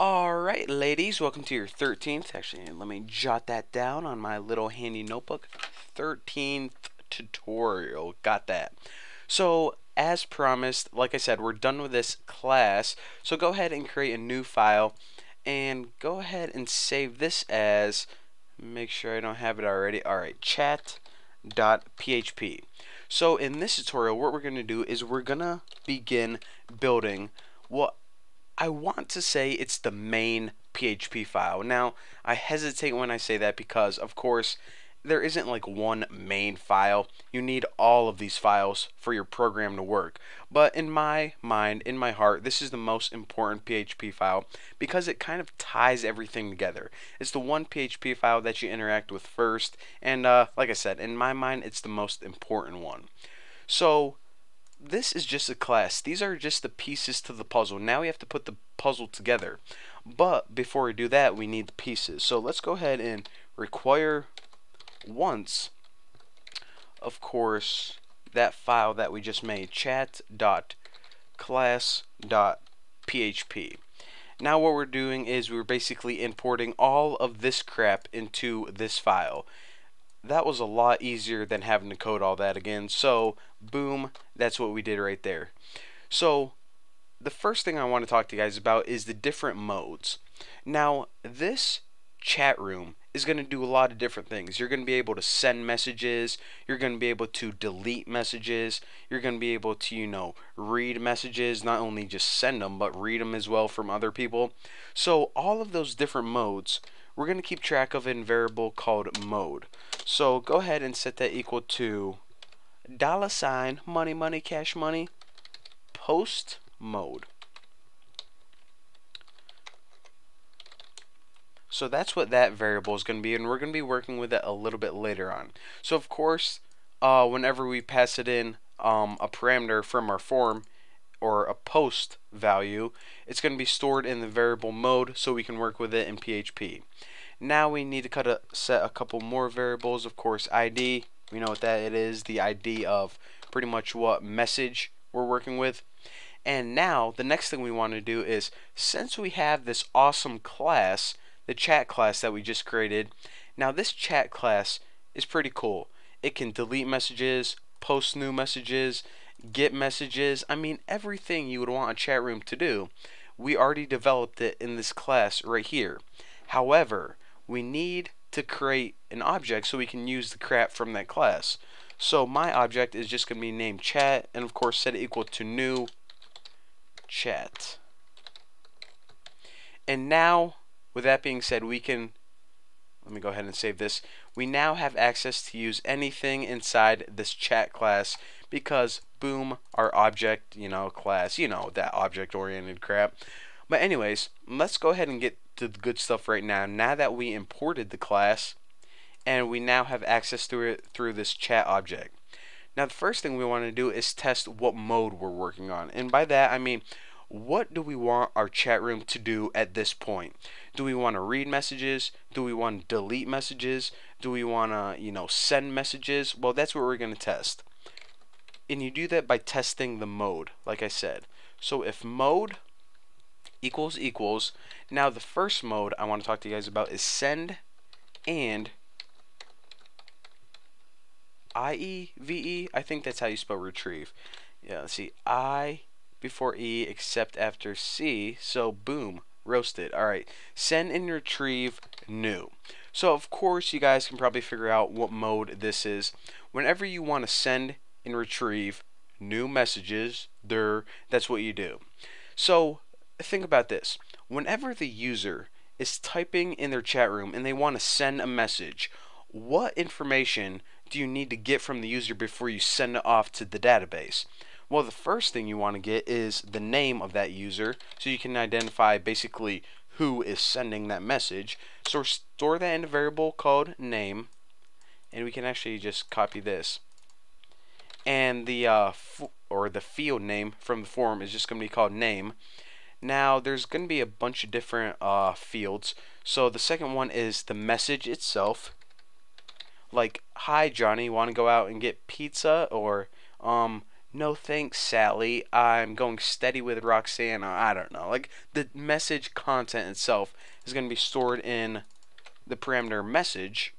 Alright, ladies, welcome to your 13th. Actually, let me jot that down on my little handy notebook. 13th tutorial. Got that. So, as promised, like I said, we're done with this class. So, go ahead and create a new file and go ahead and save this as, make sure I don't have it already. Alright, chat.php. So, in this tutorial, what we're going to do is we're going to begin building what I want to say it's the main PHP file. Now, I hesitate when I say that because, of course, there isn't like one main file. You need all of these files for your program to work. But in my mind, in my heart, this is the most important PHP file because it kind of ties everything together. It's the one PHP file that you interact with first, and uh, like I said, in my mind, it's the most important one. So, this is just a class. These are just the pieces to the puzzle. Now we have to put the puzzle together. But before we do that, we need the pieces. So let's go ahead and require once, of course, that file that we just made, chat.class.php. Now what we're doing is we're basically importing all of this crap into this file that was a lot easier than having to code all that again. So, boom, that's what we did right there. So, the first thing I want to talk to you guys about is the different modes. Now, this chat room is going to do a lot of different things. You're going to be able to send messages, you're going to be able to delete messages, you're going to be able to, you know, read messages, not only just send them, but read them as well from other people. So, all of those different modes we're going to keep track of a variable called mode. So go ahead and set that equal to dollar sign money money cash money post mode. So that's what that variable is going to be, and we're going to be working with it a little bit later on. So of course, uh, whenever we pass it in um, a parameter from our form, or a post value, it's going to be stored in the variable mode so we can work with it in PHP. Now we need to cut a, set a couple more variables, of course ID, we know what that it is, the ID of pretty much what message we're working with. And now the next thing we want to do is since we have this awesome class, the chat class that we just created, now this chat class is pretty cool. It can delete messages, post new messages, get messages. I mean, everything you would want a chat room to do. We already developed it in this class right here. However, we need to create an object so we can use the crap from that class. So my object is just going to be named chat and of course set equal to new chat. And now, with that being said, we can, let me go ahead and save this. We now have access to use anything inside this chat class because boom, our object, you know, class, you know, that object oriented crap. But anyways, let's go ahead and get to the good stuff right now. Now that we imported the class and we now have access to it through this chat object. Now the first thing we want to do is test what mode we're working on. And by that I mean what do we want our chat room to do at this point? Do we want to read messages? Do we want to delete messages? Do we want to, you know, send messages? Well, that's what we're going to test and you do that by testing the mode, like I said. So if mode equals equals, now the first mode I want to talk to you guys about is send and I-E-V-E, I think that's how you spell retrieve. Yeah, let's see, I before E except after C, so boom, roasted. Alright, send and retrieve new. So of course you guys can probably figure out what mode this is. Whenever you want to send and retrieve new messages. There, that's what you do. So think about this. Whenever the user is typing in their chat room and they want to send a message, what information do you need to get from the user before you send it off to the database? Well, the first thing you want to get is the name of that user so you can identify basically who is sending that message. So store that in a variable called name and we can actually just copy this and the uh, or the field name from the form is just going to be called name. Now there's going to be a bunch of different uh, fields. So the second one is the message itself. Like, hi Johnny, want to go out and get pizza? Or, um, no thanks, Sally. I'm going steady with Roxanne. I don't know. Like the message content itself is going to be stored in the parameter message.